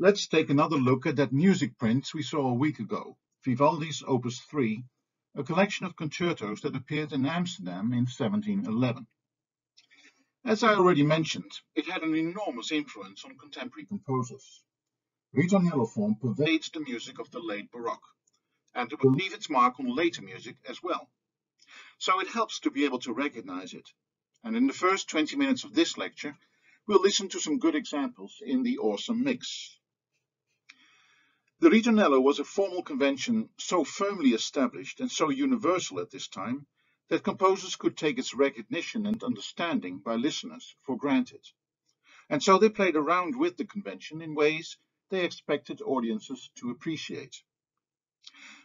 Let's take another look at that music print we saw a week ago, Vivaldi's Opus 3, a collection of concertos that appeared in Amsterdam in 1711. As I already mentioned, it had an enormous influence on contemporary composers. Ritornello form pervades the music of the late Baroque, and it will leave its mark on later music as well. So it helps to be able to recognize it. And in the first 20 minutes of this lecture, we'll listen to some good examples in the awesome mix. The ritornello was a formal convention so firmly established and so universal at this time that composers could take its recognition and understanding by listeners for granted. And so they played around with the convention in ways they expected audiences to appreciate.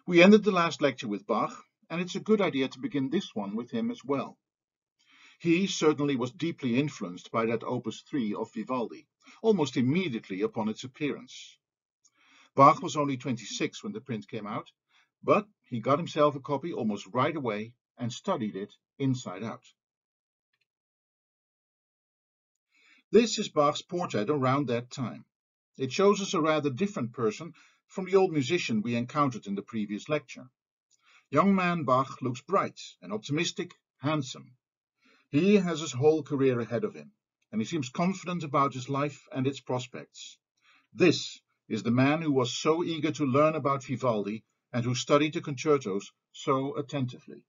We ended the last lecture with Bach, and it's a good idea to begin this one with him as well. He certainly was deeply influenced by that Opus 3 of Vivaldi, almost immediately upon its appearance. Bach was only 26 when the print came out, but he got himself a copy almost right away and studied it inside out. This is Bach's portrait around that time. It shows us a rather different person from the old musician we encountered in the previous lecture. Young man Bach looks bright and optimistic, handsome. He has his whole career ahead of him, and he seems confident about his life and its prospects. This is the man who was so eager to learn about Vivaldi and who studied the concertos so attentively.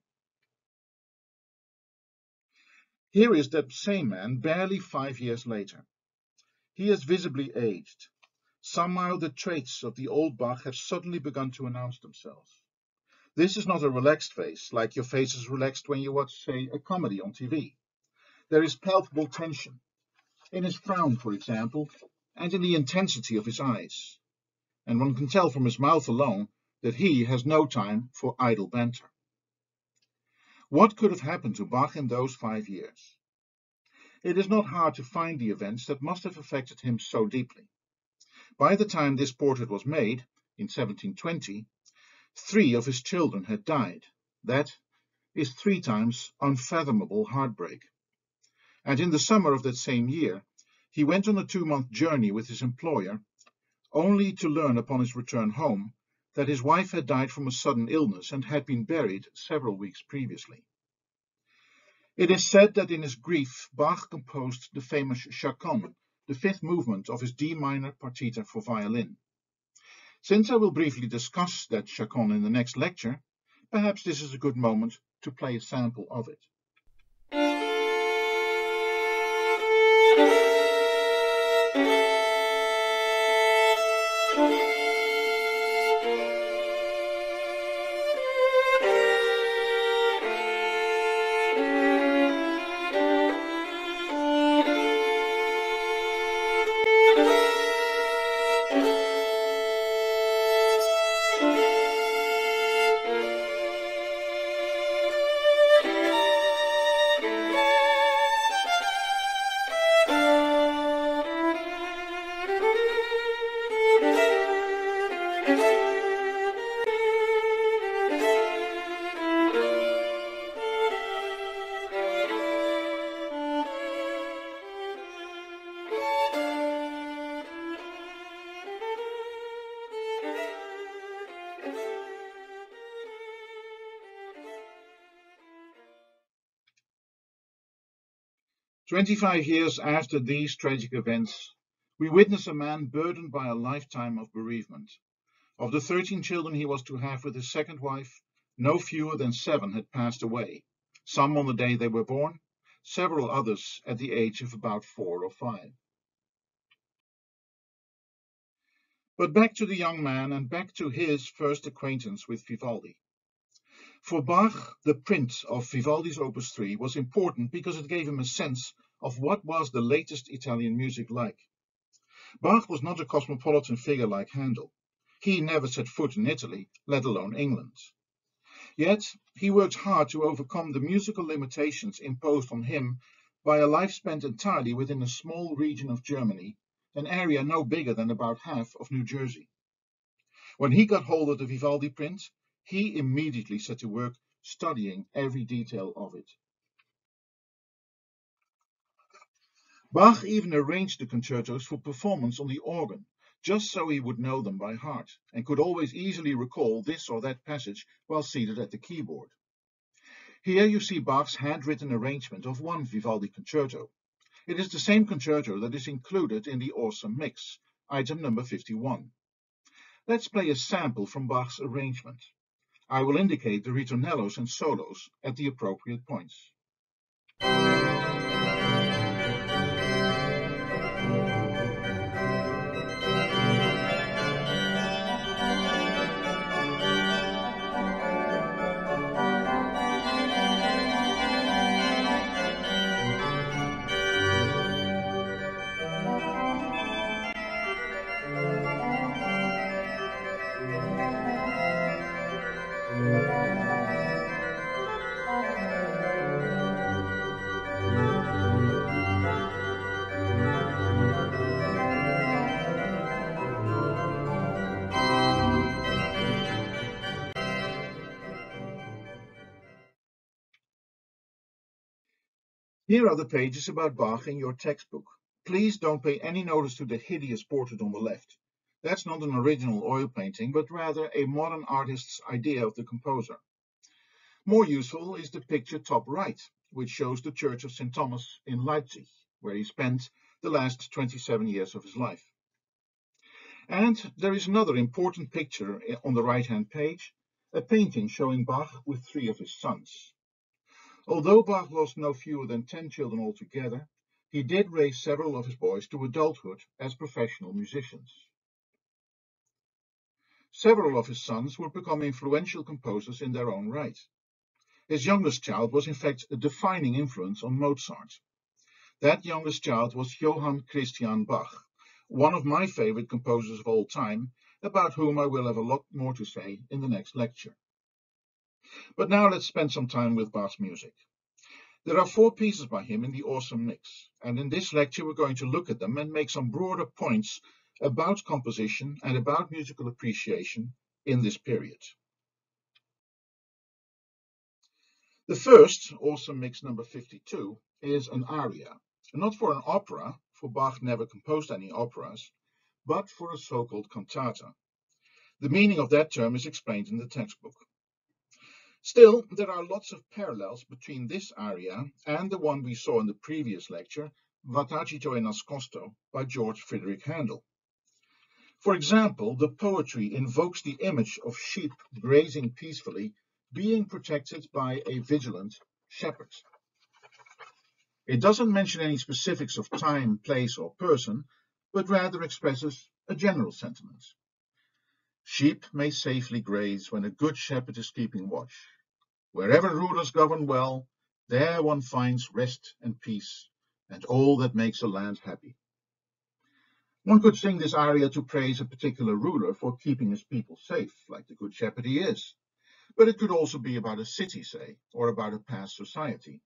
Here is that same man barely five years later. He has visibly aged. Somehow the traits of the old Bach have suddenly begun to announce themselves. This is not a relaxed face, like your face is relaxed when you watch, say, a comedy on TV. There is palpable tension, in his frown, for example, and in the intensity of his eyes. And one can tell from his mouth alone that he has no time for idle banter. What could have happened to Bach in those five years? It is not hard to find the events that must have affected him so deeply. By the time this portrait was made, in 1720, three of his children had died. That is three times unfathomable heartbreak. And in the summer of that same year, he went on a two-month journey with his employer, only to learn upon his return home that his wife had died from a sudden illness and had been buried several weeks previously. It is said that in his grief Bach composed the famous Chaconne, the fifth movement of his D minor partita for violin. Since I will briefly discuss that Chaconne in the next lecture, perhaps this is a good moment to play a sample of it. 25 years after these tragic events, we witness a man burdened by a lifetime of bereavement. Of the 13 children he was to have with his second wife, no fewer than seven had passed away, some on the day they were born, several others at the age of about four or five. But back to the young man and back to his first acquaintance with Vivaldi. For Bach, the print of Vivaldi's Opus 3 was important because it gave him a sense of what was the latest Italian music like. Bach was not a cosmopolitan figure like Handel. He never set foot in Italy, let alone England. Yet he worked hard to overcome the musical limitations imposed on him by a life spent entirely within a small region of Germany, an area no bigger than about half of New Jersey. When he got hold of the Vivaldi print, he immediately set to work studying every detail of it. Bach even arranged the concertos for performance on the organ, just so he would know them by heart and could always easily recall this or that passage while seated at the keyboard. Here you see Bach's handwritten arrangement of one Vivaldi concerto. It is the same concerto that is included in the awesome mix, item number 51. Let's play a sample from Bach's arrangement. I will indicate the ritornellos and solos at the appropriate points. Here are the pages about Bach in your textbook. Please don't pay any notice to the hideous portrait on the left. That's not an original oil painting, but rather a modern artist's idea of the composer. More useful is the picture top right, which shows the Church of St. Thomas in Leipzig, where he spent the last 27 years of his life. And there is another important picture eh, on the right-hand page, a painting showing Bach with three of his sons. Although Bach lost no fewer than 10 children altogether, he did raise several of his boys to adulthood as professional musicians. Several of his sons would become influential composers in their own right. His youngest child was in fact a defining influence on Mozart. That youngest child was Johann Christian Bach, one of my favorite composers of all time, about whom I will have a lot more to say in the next lecture. But now let's spend some time with Bach's music. There are four pieces by him in the awesome mix, and in this lecture we're going to look at them and make some broader points about composition and about musical appreciation in this period. The first, awesome mix number 52, is an aria, not for an opera, for Bach never composed any operas, but for a so-called cantata. The meaning of that term is explained in the textbook. Still, there are lots of parallels between this aria and the one we saw in the previous lecture, Va tacito e nascosto, by George Frederick Handel. For example, the poetry invokes the image of sheep grazing peacefully, being protected by a vigilant shepherd. It doesn't mention any specifics of time, place, or person, but rather expresses a general sentiment. Sheep may safely graze when a good shepherd is keeping watch. Wherever rulers govern well, there one finds rest and peace, and all that makes a land happy. One could sing this aria to praise a particular ruler for keeping his people safe, like the good shepherd he is. But it could also be about a city, say, or about a past society.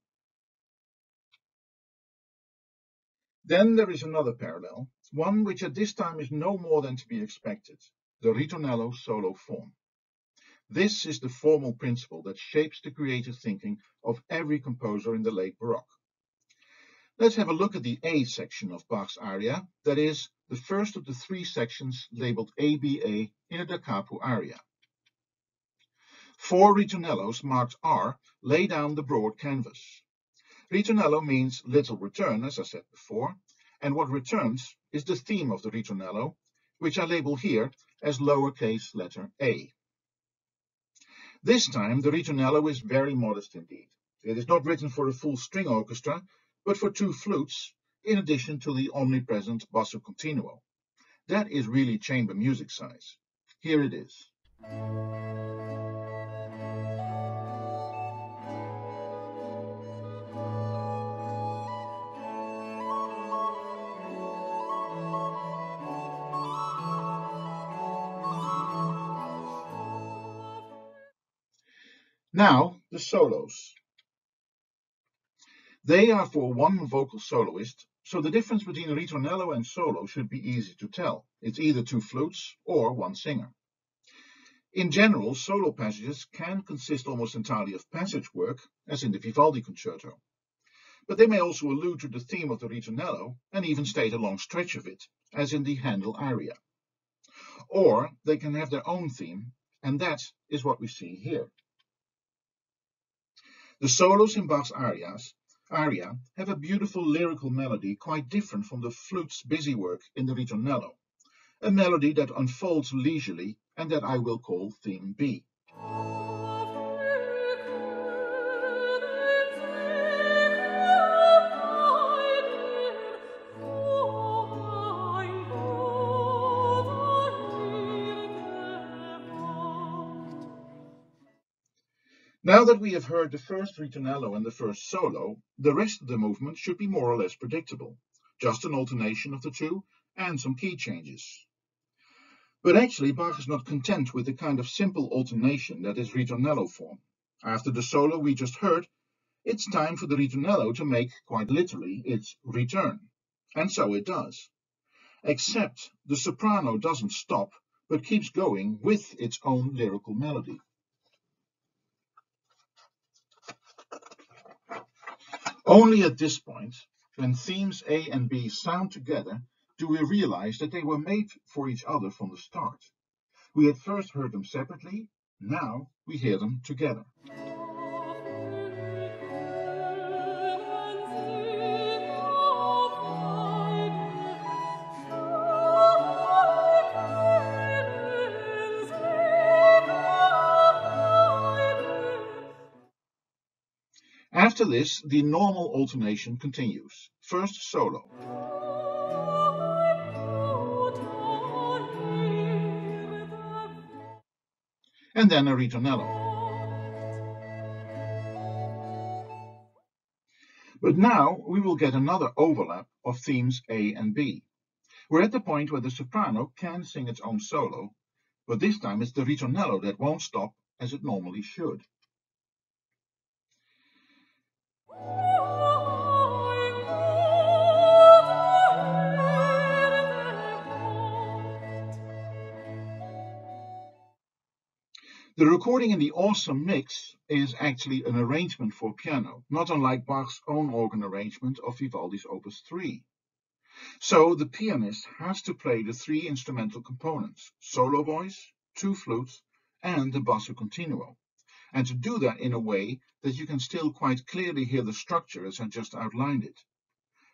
Then there is another parallel, one which at this time is no more than to be expected, the ritornello solo form. This is the formal principle that shapes the creative thinking of every composer in the late Baroque. Let's have a look at the A section of Bach's aria, that is, the first of the three sections labeled ABA in a da capo aria. Four ritornellos marked R lay down the broad canvas. Ritornello means little return, as I said before, and what returns is the theme of the ritornello, which I label here as lowercase letter a. This time the ritornello is very modest indeed. It is not written for a full string orchestra, but for two flutes, in addition to the omnipresent basso continuo. That is really chamber music size. Here it is. Now, the solos. They are for one vocal soloist, so the difference between ritornello and solo should be easy to tell. It's either two flutes or one singer. In general, solo passages can consist almost entirely of passage work, as in the Vivaldi concerto. But they may also allude to the theme of the ritornello and even state a long stretch of it, as in the Handel aria. or they can have their own theme, and that is what we see here. The solos in Bach's arias aria have a beautiful lyrical melody quite different from the flute's busy work in the ritornello, a melody that unfolds leisurely and that I will call theme B. Now that we have heard the first ritornello and the first solo, the rest of the movement should be more or less predictable, just an alternation of the two and some key changes. But actually Bach is not content with the kind of simple alternation that is ritornello form. After the solo we just heard, it's time for the ritornello to make, quite literally, its return. And so it does. Except the soprano doesn't stop, but keeps going with its own lyrical melody. Only at this point, when themes A and B sound together, do we realize that they were made for each other from the start. We had first heard them separately, now we hear them together. After this, the normal alternation continues. First solo. And then a ritornello. But now we will get another overlap of themes A and B. We're at the point where the soprano can sing its own solo, but this time it's the ritornello that won't stop as it normally should. The recording in the awesome mix is actually an arrangement for piano, not unlike Bach's own organ arrangement of Vivaldi's Opus 3. So the pianist has to play the three instrumental components, solo voice, two flutes, and the basso continuo, and to do that in a way that you can still quite clearly hear the structure as I just outlined it.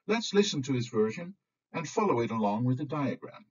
Let's listen to his version and follow it along with the diagram.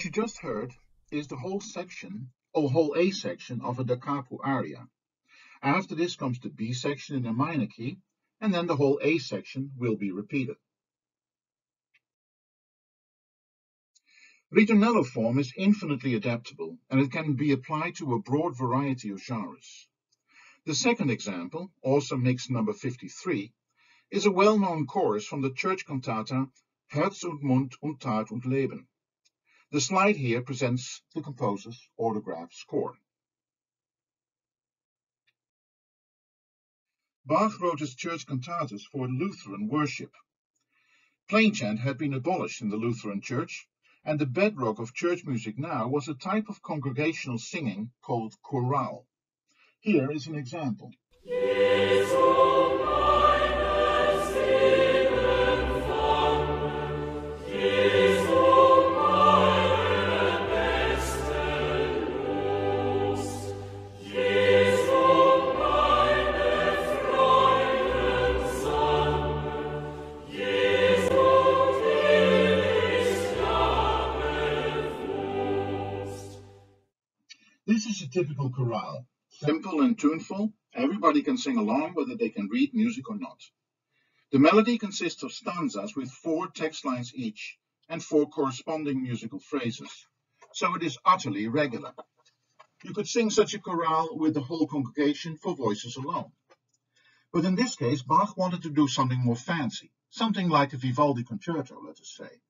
What you just heard is the whole section, or whole A section of a da capo aria. After this comes the B section in a minor key, and then the whole A section will be repeated. Ritornello form is infinitely adaptable and it can be applied to a broad variety of genres. The second example, also mix number 53, is a well-known chorus from the church cantata Herz und Mund und Tat und Leben. The slide here presents the composer's autograph score. Bach wrote his church cantatas for Lutheran worship. Plain chant had been abolished in the Lutheran Church, and the bedrock of church music now was a type of congregational singing called chorale. Here is an example. Typical chorale. Simple and tuneful, everybody can sing along whether they can read music or not. The melody consists of stanzas with four text lines each and four corresponding musical phrases, so it is utterly regular. You could sing such a chorale with the whole congregation for voices alone. But in this case, Bach wanted to do something more fancy, something like a Vivaldi concerto, let us say.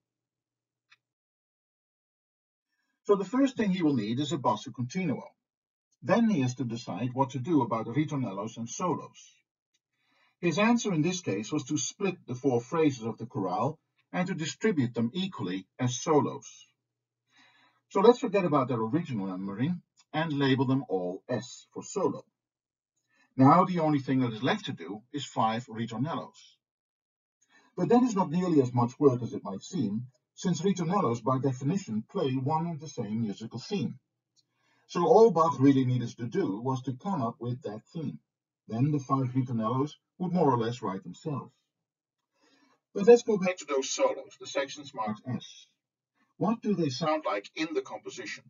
So the first thing he will need is a basso continuo. Then he has to decide what to do about ritornellos and solos. His answer in this case was to split the four phrases of the chorale and to distribute them equally as solos. So let's forget about their original numbering and label them all S for solo. Now the only thing that is left to do is five ritornellos. But that is not nearly as much work as it might seem, since ritornellos by definition play one and the same musical theme. So all Bach really needed to do was to come up with that theme. Then the five ritornellos would more or less write themselves. But let's go back to those solos, the sections marked S. What do they sound like in the composition?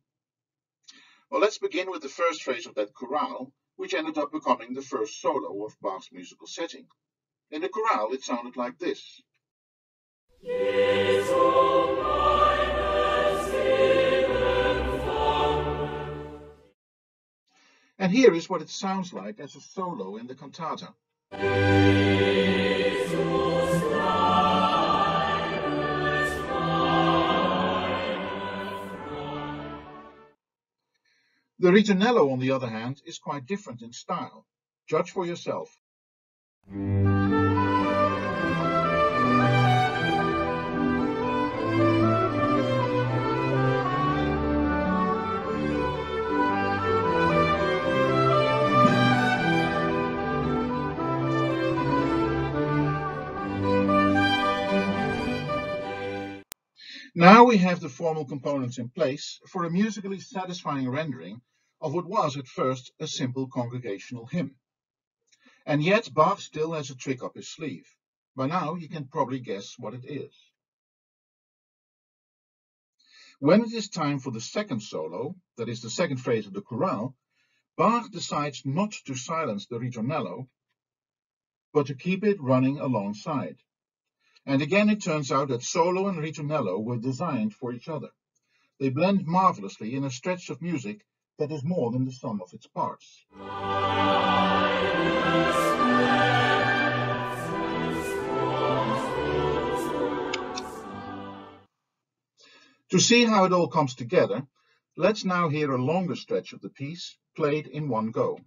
Well, let's begin with the first phrase of that chorale, which ended up becoming the first solo of Bach's musical setting. In the chorale, it sounded like this. And here is what it sounds like as a solo in the cantata. The ritornello, on the other hand, is quite different in style. Judge for yourself. Now we have the formal components in place for a musically satisfying rendering of what was at first a simple congregational hymn. And yet Bach still has a trick up his sleeve. By now you can probably guess what it is. When it is time for the second solo, that is the second phrase of the chorale, Bach decides not to silence the ritornello, but to keep it running alongside. And again, it turns out that solo and ritornello were designed for each other. They blend marvelously in a stretch of music that is more than the sum of its parts. To see how it all comes together, let's now hear a longer stretch of the piece played in one go.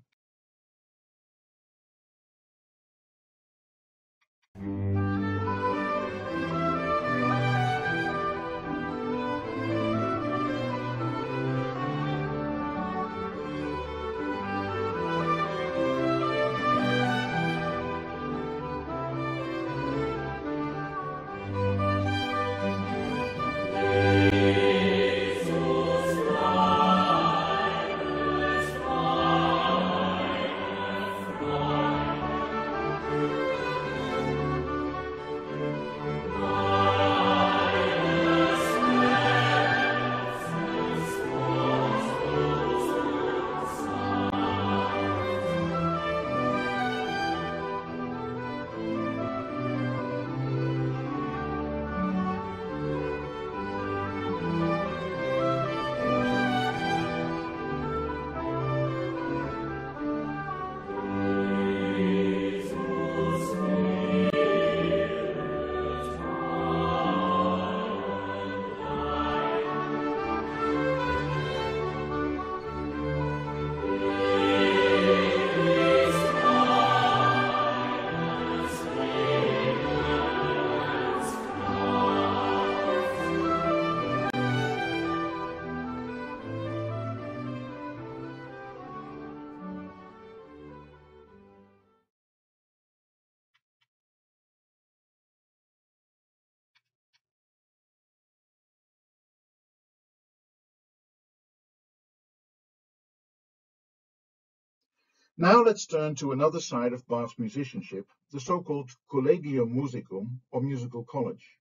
Now let's turn to another side of Bach's musicianship, the so-called Collegium Musicum, or musical college.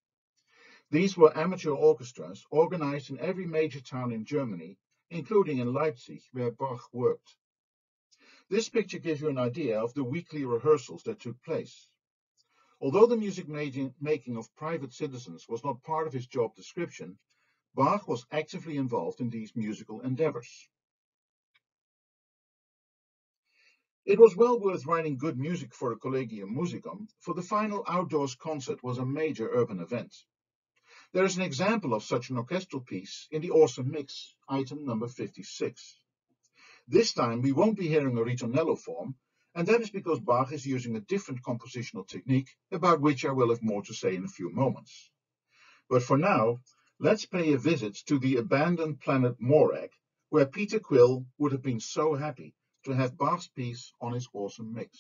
These were amateur orchestras organized in every major town in Germany, including in Leipzig, where Bach worked. This picture gives you an idea of the weekly rehearsals that took place. Although the music making of private citizens was not part of his job description, Bach was actively involved in these musical endeavors. It was well worth writing good music for a Collegium Musicum, for the final outdoors concert was a major urban event. There is an example of such an orchestral piece in the awesome mix, item number 56. This time we won't be hearing a ritornello form, and that is because Bach is using a different compositional technique, about which I will have more to say in a few moments. But for now, let's pay a visit to the abandoned planet Morag, where Peter Quill would have been so happy to have Bach's piece on his awesome mix.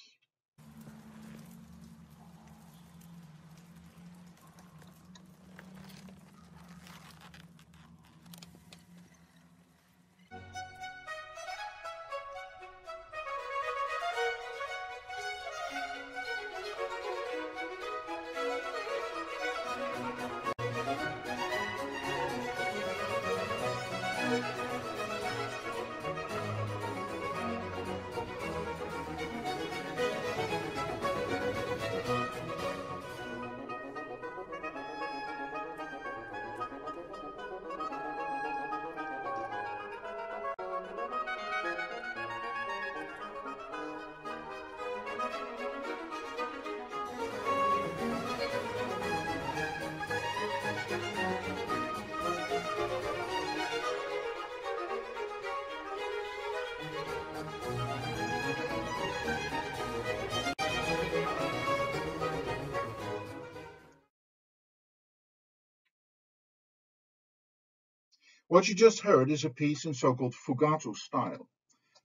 What you just heard is a piece in so-called fugato style,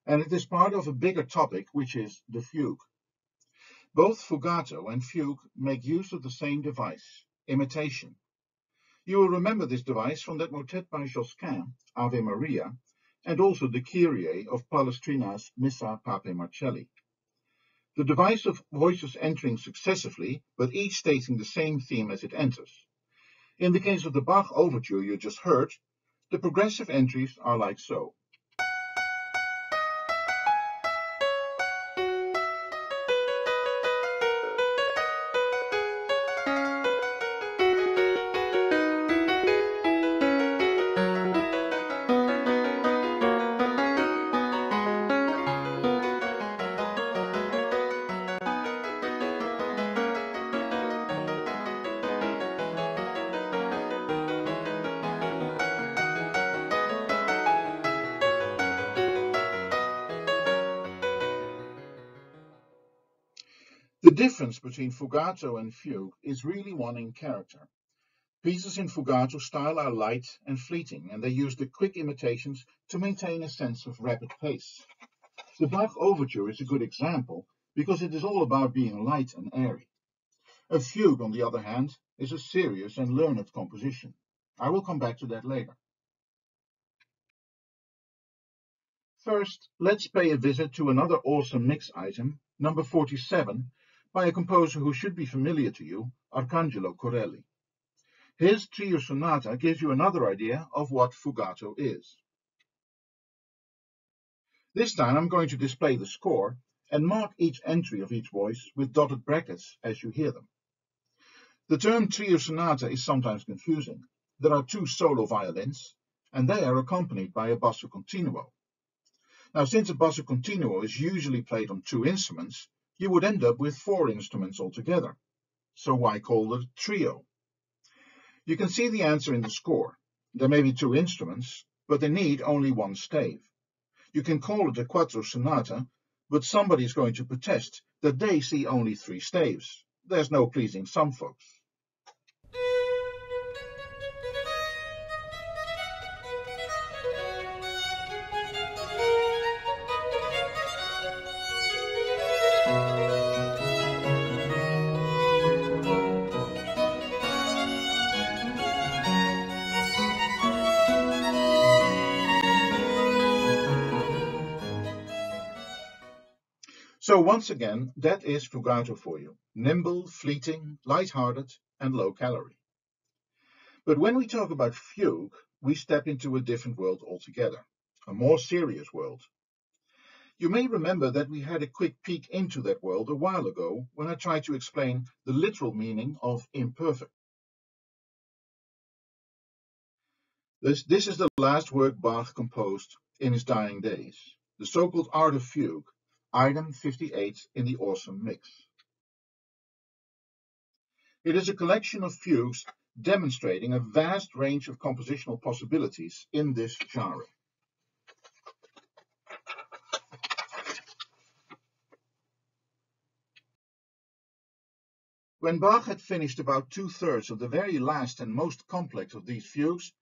and it is part of a bigger topic, which is the fugue. Both fugato and fugue make use of the same device, imitation. You will remember this device from that motet by Josquin, Ave Maria, and also the Kyrie of Palestrina's Missa Papae Marcelli. The device of voices entering successively, but each stating the same theme as it enters. In the case of the Bach overture you just heard, the progressive entries are like so. Difference between fugato and fugue is really one in character. Pieces in fugato style are light and fleeting, and they use the quick imitations to maintain a sense of rapid pace. The Bach Overture is a good example, because it is all about being light and airy. A fugue, on the other hand, is a serious and learned composition. I will come back to that later. First, let's pay a visit to another awesome mix item, number 47, by a composer who should be familiar to you, Arcangelo Corelli. His trio sonata gives you another idea of what fugato is. This time I'm going to display the score and mark each entry of each voice with dotted brackets as you hear them. The term trio sonata is sometimes confusing. There are two solo violins, and they are accompanied by a basso continuo. Now, since a basso continuo is usually played on two instruments, you would end up with four instruments altogether. So why call it a trio? You can see the answer in the score. There may be two instruments, but they need only one stave. You can call it a quattro sonata, but somebody is going to protest that they see only three staves. There's no pleasing some folks. So once again, that is Fugato for you. Nimble, fleeting, light-hearted, and low calorie. But when we talk about fugue, we step into a different world altogether, a more serious world. You may remember that we had a quick peek into that world a while ago when I tried to explain the literal meaning of imperfect. This, this is the last work Bach composed in his dying days, the so-called Art of Fugue, item 58 in the awesome mix. It is a collection of fugues demonstrating a vast range of compositional possibilities in this genre. When Bach had finished about two-thirds of the very last and most complex of these fugues,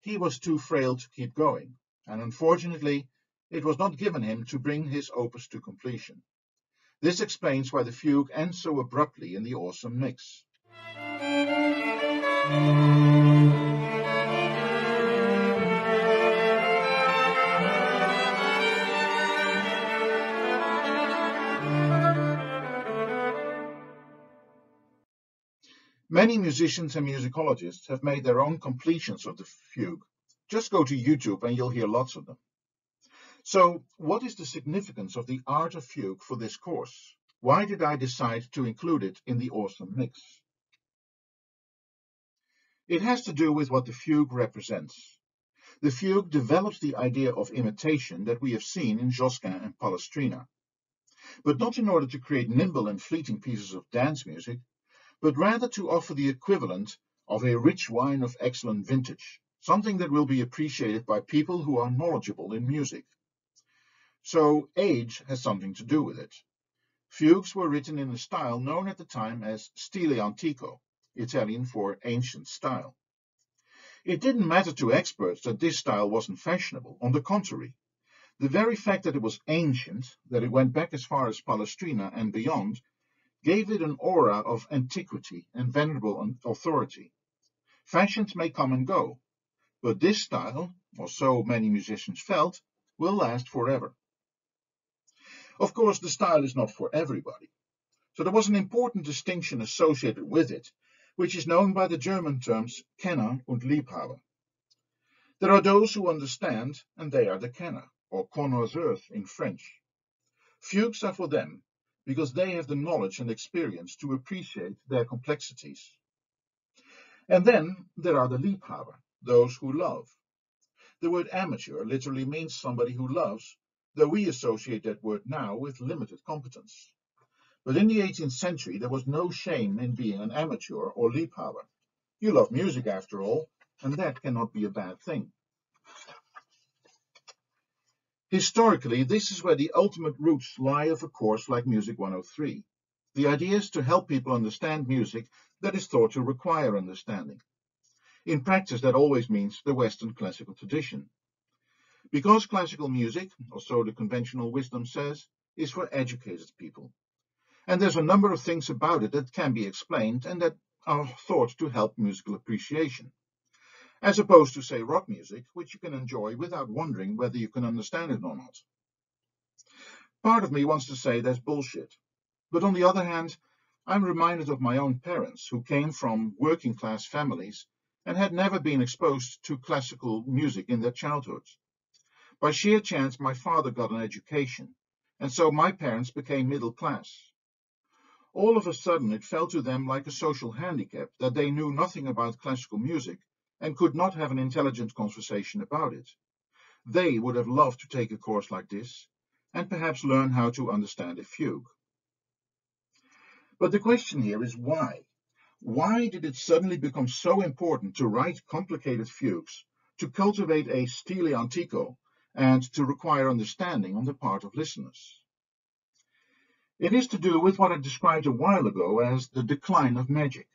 he was too frail to keep going, and unfortunately, it was not given him to bring his opus to completion. This explains why the fugue ends so abruptly in the awesome mix. Many musicians and musicologists have made their own completions of the fugue. Just go to YouTube and you'll hear lots of them. So, what is the significance of the art of fugue for this course? Why did I decide to include it in the awesome mix? It has to do with what the fugue represents. The fugue develops the idea of imitation that we have seen in Josquin and Palestrina, but not in order to create nimble and fleeting pieces of dance music, but rather to offer the equivalent of a rich wine of excellent vintage, something that will be appreciated by people who are knowledgeable in music. So age has something to do with it. Fugues were written in a style known at the time as stile antico, Italian for ancient style. It didn't matter to experts that this style wasn't fashionable. On the contrary, the very fact that it was ancient, that it went back as far as Palestrina and beyond, gave it an aura of antiquity and venerable authority. Fashions may come and go, but this style, or so many musicians felt, will last forever. Of course, the style is not for everybody. So there was an important distinction associated with it, which is known by the German terms Kenner und Liebhaber. There are those who understand, and they are the Kenner, or connoisseurs in French. Fugues are for them, because they have the knowledge and experience to appreciate their complexities. And then there are the Liebhaber, those who love. The word amateur literally means somebody who loves, though we associate that word now with limited competence. But in the 18th century, there was no shame in being an amateur or Liebhaber. You love music after all, and that cannot be a bad thing. Historically, this is where the ultimate roots lie of a course like Music 103. The idea is to help people understand music that is thought to require understanding. In practice, that always means the Western classical tradition. Because classical music, or so the conventional wisdom says, is for educated people. And there's a number of things about it that can be explained and that are thought to help musical appreciation. As opposed to, say, rock music, which you can enjoy without wondering whether you can understand it or not. Part of me wants to say that's bullshit. But on the other hand, I'm reminded of my own parents who came from working class families and had never been exposed to classical music in their childhood. By sheer chance, my father got an education, and so my parents became middle class. All of a sudden it fell to them like a social handicap that they knew nothing about classical music and could not have an intelligent conversation about it. They would have loved to take a course like this and perhaps learn how to understand a fugue. But the question here is why? Why did it suddenly become so important to write complicated fugues, to cultivate a stile antico, and to require understanding on the part of listeners? It is to do with what I described a while ago as the decline of magic.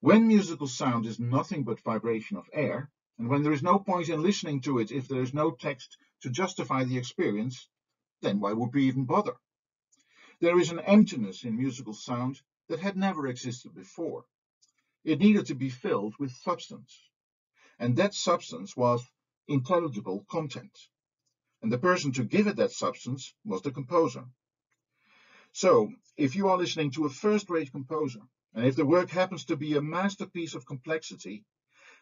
When musical sound is nothing but vibration of air, and when there is no point in listening to it if there is no text to justify the experience, then why would we even bother? There is an emptiness in musical sound that had never existed before. It needed to be filled with substance. And that substance was intelligible content. And the person to give it that substance was the composer. So, if you are listening to a first-rate composer, and if the work happens to be a masterpiece of complexity,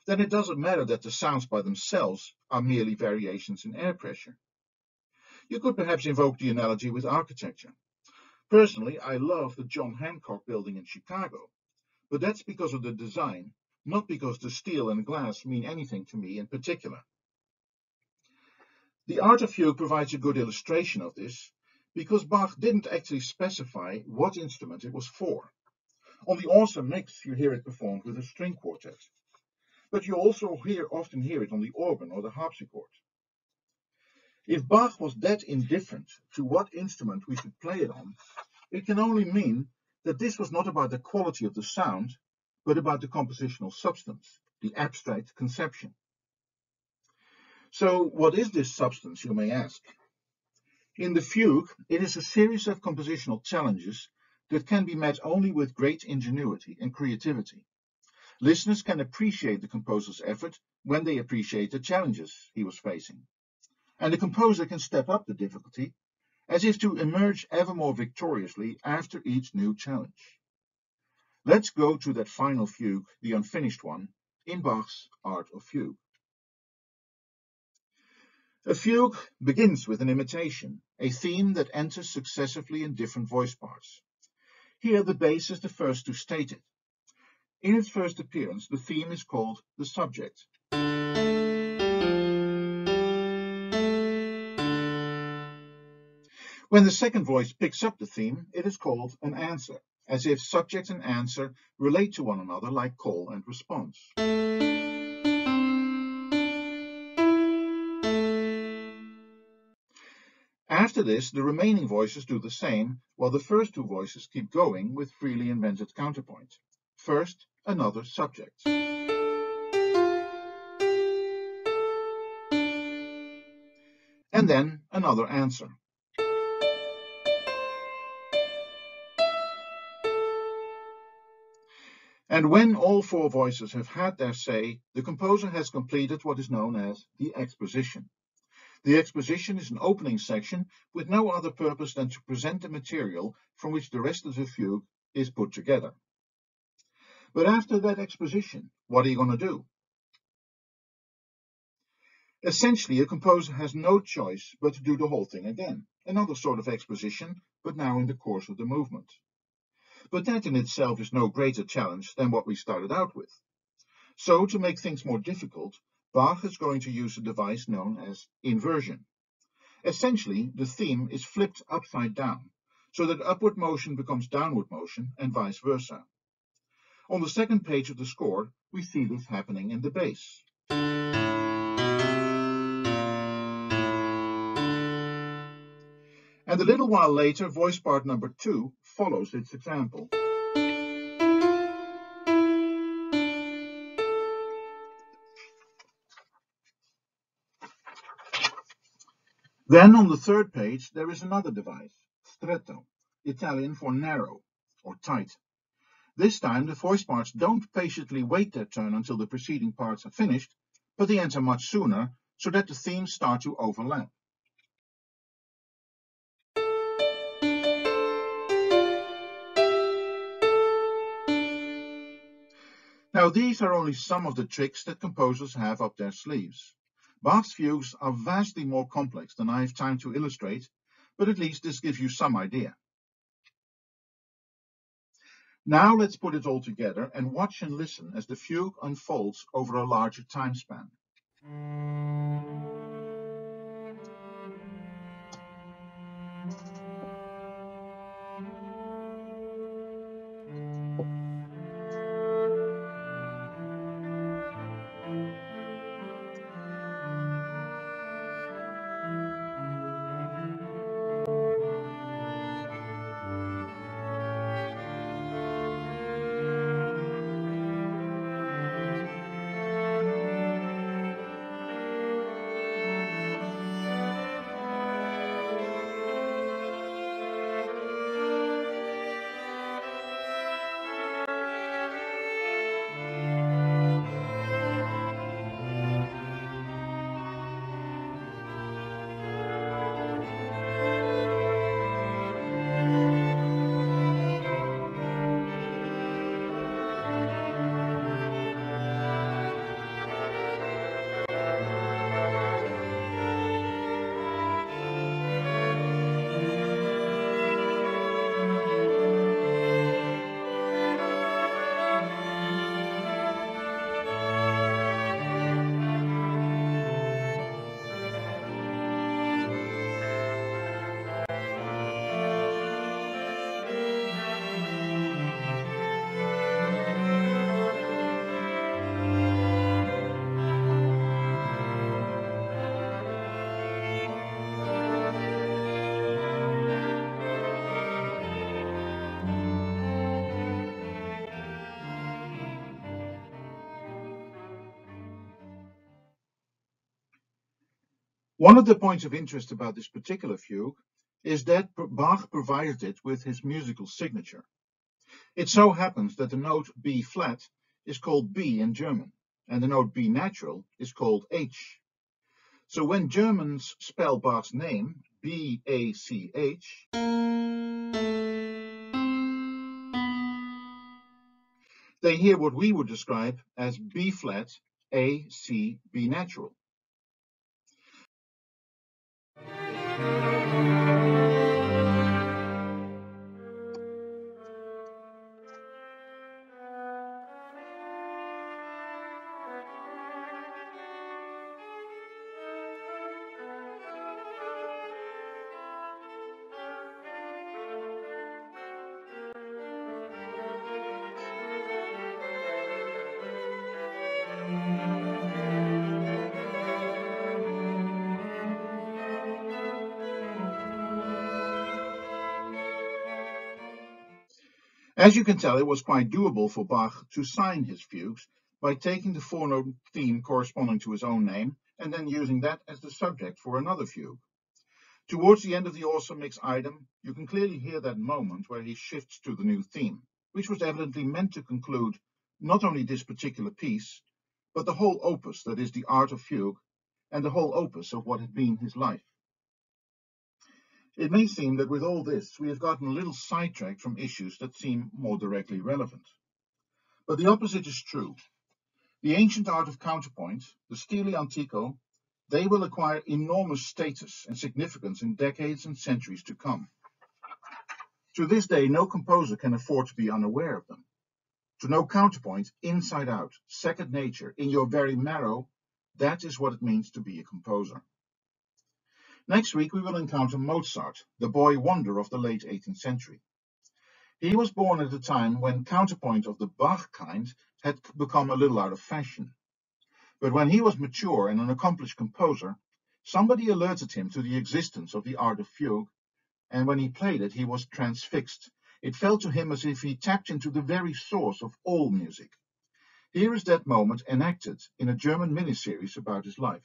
then it doesn't matter that the sounds by themselves are merely variations in air pressure. You could perhaps invoke the analogy with architecture. Personally, I love the John Hancock building in Chicago, but that's because of the design, not because the steel and glass mean anything to me in particular. The art of fugue provides a good illustration of this, because Bach didn't actually specify what instrument it was for. On the awesome mix, you hear it performed with a string quartet but you also hear, often hear it on the organ or the harpsichord. If Bach was that indifferent to what instrument we should play it on, it can only mean that this was not about the quality of the sound, but about the compositional substance, the abstract conception. So what is this substance, you may ask? In the fugue, it is a series of compositional challenges that can be met only with great ingenuity and creativity. Listeners can appreciate the composer's effort when they appreciate the challenges he was facing. And the composer can step up the difficulty as if to emerge ever more victoriously after each new challenge. Let's go to that final fugue, the unfinished one, in Bach's Art of Fugue. A fugue begins with an imitation, a theme that enters successively in different voice parts. Here the bass is the first to state it, in its first appearance, the theme is called the subject. When the second voice picks up the theme, it is called an answer, as if subject and answer relate to one another like call and response. After this, the remaining voices do the same, while the first two voices keep going with freely invented counterpoint. First, another subject. And then another answer. And when all four voices have had their say, the composer has completed what is known as the exposition. The exposition is an opening section with no other purpose than to present the material from which the rest of the fugue is put together. But after that exposition, what are you going to do? Essentially, a composer has no choice but to do the whole thing again. Another sort of exposition, but now in the course of the movement. But that in itself is no greater challenge than what we started out with. So, to make things more difficult, Bach is going to use a device known as inversion. Essentially, the theme is flipped upside down, so that upward motion becomes downward motion and vice versa. On the second page of the score, we see this happening in the bass. And a little while later, voice part number two follows its example. Then on the third page, there is another device, stretto, Italian for narrow or tight. This time, the voice parts don't patiently wait their turn until the preceding parts are finished, but they enter much sooner, so that the themes start to overlap. Now these are only some of the tricks that composers have up their sleeves. Bach's fugues are vastly more complex than I have time to illustrate, but at least this gives you some idea. Now let's put it all together and watch and listen as the fugue unfolds over a larger time span. One of the points of interest about this particular fugue is that Bach provided it with his musical signature. It so happens that the note B flat is called B in German, and the note B natural is called H. So when Germans spell Bach's name, B-A-C-H, they hear what we would describe as B flat, A, C, B natural. Thank you. As you can tell, it was quite doable for Bach to sign his fugues by taking the four-note theme corresponding to his own name and then using that as the subject for another fugue. Towards the end of the awesome mix item, you can clearly hear that moment where he shifts to the new theme, which was evidently meant to conclude not only this particular piece, but the whole opus that is the art of fugue and the whole opus of what had been his life. It may seem that with all this, we have gotten a little sidetracked from issues that seem more directly relevant. But the opposite is true. The ancient art of counterpoint, the stile antico, they will acquire enormous status and significance in decades and centuries to come. To this day, no composer can afford to be unaware of them. To know counterpoint inside out, second nature, in your very marrow, that is what it means to be a composer. Next week we will encounter Mozart, the boy wonder of the late 18th century. He was born at a time when counterpoint of the Bach kind had become a little out of fashion. But when he was mature and an accomplished composer, somebody alerted him to the existence of the art of fugue, and when he played it he was transfixed. It felt to him as if he tapped into the very source of all music. Here is that moment enacted in a German miniseries about his life.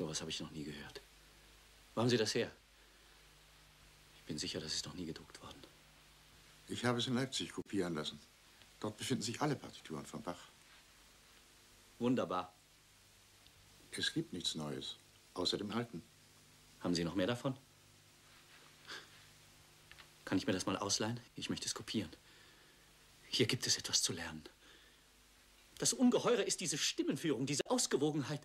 Sowas habe ich noch nie gehört. Wo haben Sie das her? Ich bin sicher, das ist noch nie gedruckt worden. Ich habe es in Leipzig kopieren lassen. Dort befinden sich alle Partituren von Bach. Wunderbar. Es gibt nichts Neues, außer dem Alten. Haben Sie noch mehr davon? Kann ich mir das mal ausleihen? Ich möchte es kopieren. Hier gibt es etwas zu lernen. Das Ungeheure ist diese Stimmenführung, diese Ausgewogenheit.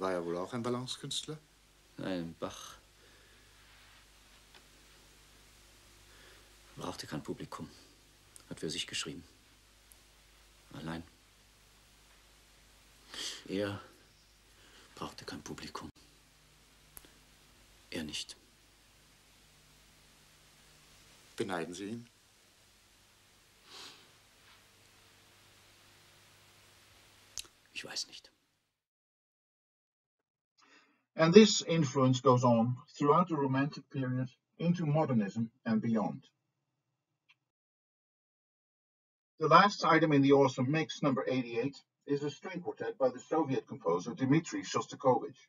War er wohl auch ein Balancekünstler? Nein, Bach brauchte kein Publikum. Hat für sich geschrieben. Allein. Er brauchte kein Publikum. Er nicht. Beneiden Sie ihn? Ich weiß nicht. And this influence goes on throughout the Romantic period into modernism and beyond. The last item in the awesome mix, number 88, is a string quartet by the Soviet composer Dmitri Shostakovich.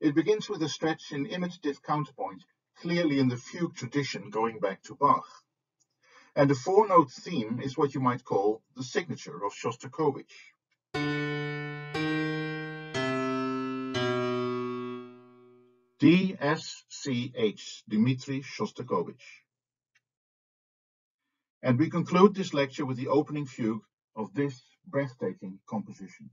It begins with a stretch in imitative counterpoint, clearly in the fugue tradition going back to Bach. And the four-note theme is what you might call the signature of Shostakovich. DSCH, Dmitri Shostakovich. And we conclude this lecture with the opening fugue of this breathtaking composition.